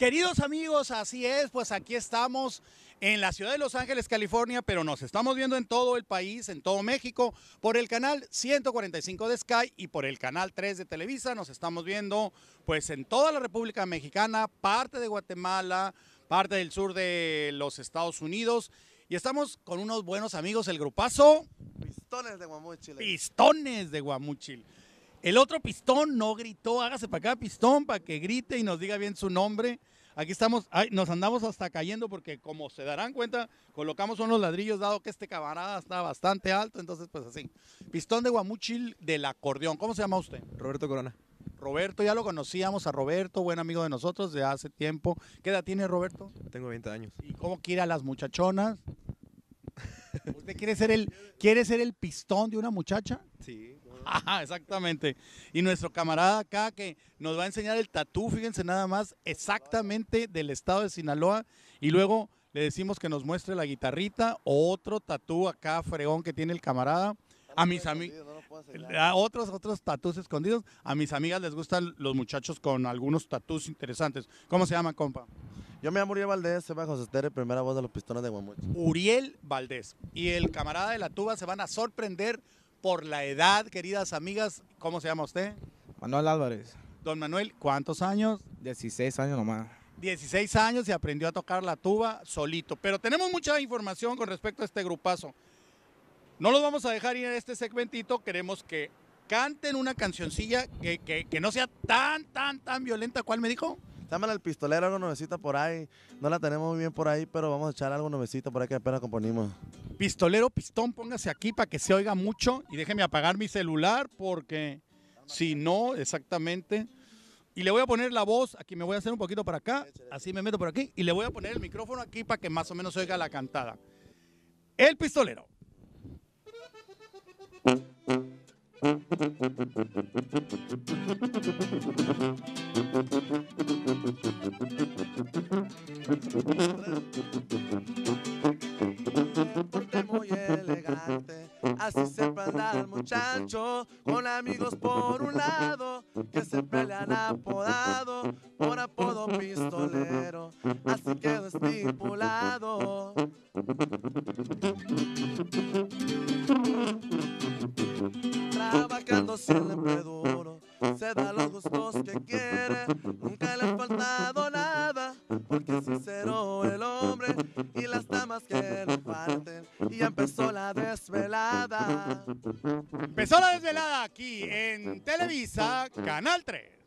Queridos amigos, así es, pues aquí estamos en la ciudad de Los Ángeles, California, pero nos estamos viendo en todo el país, en todo México, por el canal 145 de Sky y por el canal 3 de Televisa. Nos estamos viendo pues en toda la República Mexicana, parte de Guatemala, parte del sur de los Estados Unidos. Y estamos con unos buenos amigos, el grupazo Pistones de Guamuchil. Pistones de Guamuchil. El otro pistón no gritó, hágase para acá pistón para que grite y nos diga bien su nombre. Aquí estamos, ay, nos andamos hasta cayendo porque como se darán cuenta, colocamos unos ladrillos dado que este camarada está bastante alto, entonces pues así. Pistón de Guamuchil del acordeón. ¿Cómo se llama usted? Roberto Corona. Roberto, ya lo conocíamos a Roberto, buen amigo de nosotros de hace tiempo. ¿Qué edad tiene Roberto? Tengo 20 años. ¿Y cómo quiere a las muchachonas? ¿Usted quiere ser el, quiere ser el pistón de una muchacha? Sí. Exactamente. Y nuestro camarada acá que nos va a enseñar el tatú, fíjense nada más, exactamente del estado de Sinaloa. Y luego le decimos que nos muestre la guitarrita, otro tatú acá fregón que tiene el camarada. A mis amigos, otros, otros tatús escondidos. A mis amigas les gustan los muchachos con algunos tatús interesantes. ¿Cómo se llama, compa? Yo me llamo Uriel Valdés, soy bajo Estéreo, primera voz de los Pistones de Guamuchil. Uriel Valdés. Y el camarada de la tuba se van a sorprender por la edad, queridas amigas. ¿Cómo se llama usted? Manuel Álvarez, Don Manuel, ¿cuántos años? 16 años nomás. 16 años y aprendió a tocar la tuba solito. Pero tenemos mucha información con respecto a este grupazo. No los vamos a dejar ir en este segmentito. Queremos que canten una cancioncilla que, que- que no sea tan, tan, tan violenta. ¿Cuál me dijo? Llámala el pistolero, algo nuevecita por ahí. No la tenemos muy bien por ahí, pero vamos a echar algo nuevecito por ahí que apenas componimos. Pistolero, pistón, póngase aquí para que se oiga mucho y déjeme apagar mi celular porque si no, exactamente. Y le voy a poner la voz, aquí me voy a hacer un poquito para acá, así me meto por aquí y le voy a poner el micrófono aquí para que más o menos oiga la cantada. El pistolero. Muy elegante, así siempre anda el muchacho, con amigos por un lado, que siempre le han apodado, por apodo pistolero, así quedó estipulado. Trabajando siempre duro, se da los gustos que quiere, nunca le ha faltado nada, porque es sincero el hombre y las damas que le falten, y ya empezó la desvelada. Empezó la desvelada aquí en Televisa, Canal 3.